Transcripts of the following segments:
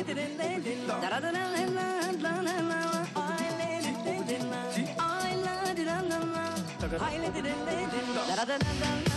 Da da da da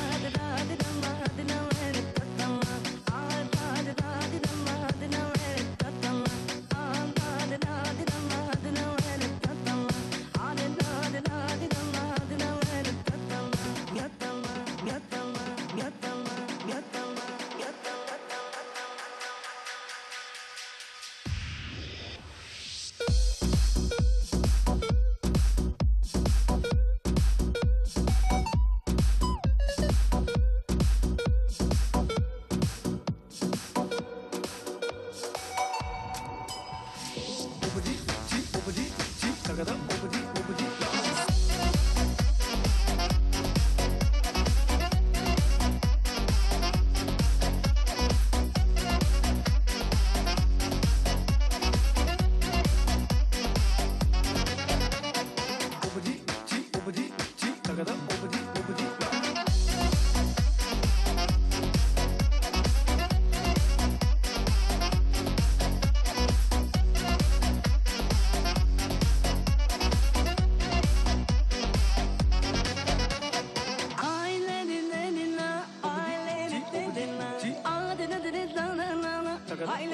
方。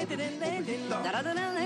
ダラダラ